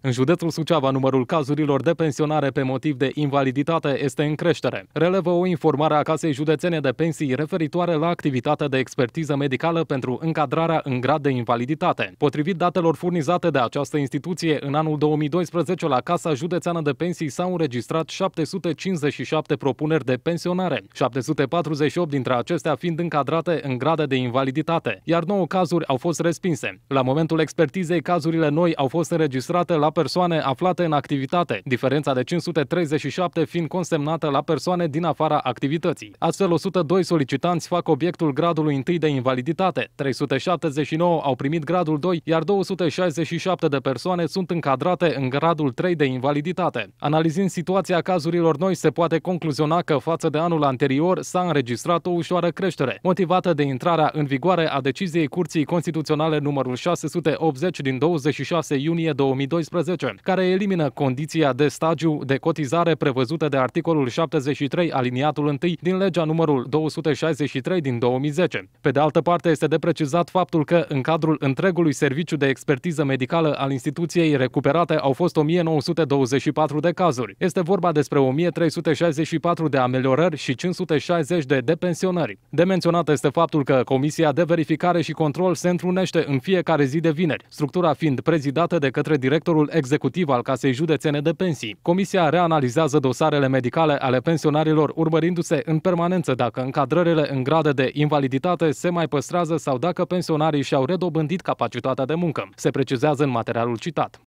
În județul Suceava, numărul cazurilor de pensionare pe motiv de invaliditate este în creștere. Relevă o informare a Casei Județene de Pensii referitoare la activitatea de expertiză medicală pentru încadrarea în grad de invaliditate. Potrivit datelor furnizate de această instituție, în anul 2012 la Casa Județeană de Pensii s-au înregistrat 757 propuneri de pensionare, 748 dintre acestea fiind încadrate în grade de invaliditate, iar 9 cazuri au fost respinse. La momentul expertizei, cazurile noi au fost înregistrate la la persoane aflate în activitate, diferența de 537 fiind consemnată la persoane din afara activității. Astfel, 102 solicitanți fac obiectul gradului 1 de invaliditate, 379 au primit gradul 2, iar 267 de persoane sunt încadrate în gradul 3 de invaliditate. Analizând situația cazurilor noi, se poate concluziona că față de anul anterior s-a înregistrat o ușoară creștere, motivată de intrarea în vigoare a deciziei Curții Constituționale numărul 680 din 26 iunie 2012 2018, care elimină condiția de stagiu de cotizare prevăzută de articolul 73 aliniatul 1 din legea numărul 263 din 2010. Pe de altă parte, este de precizat faptul că în cadrul întregului serviciu de expertiză medicală al instituției recuperate au fost 1924 de cazuri. Este vorba despre 1364 de ameliorări și 560 de depensionări. De menționat este faptul că Comisia de Verificare și Control se întrunește în fiecare zi de vineri, structura fiind prezidată de către directorul executiv al Casei Județene de Pensii. Comisia reanalizează dosarele medicale ale pensionarilor, urmărindu-se în permanență dacă încadrările în grade de invaliditate se mai păstrează sau dacă pensionarii și-au redobândit capacitatea de muncă. Se precizează în materialul citat.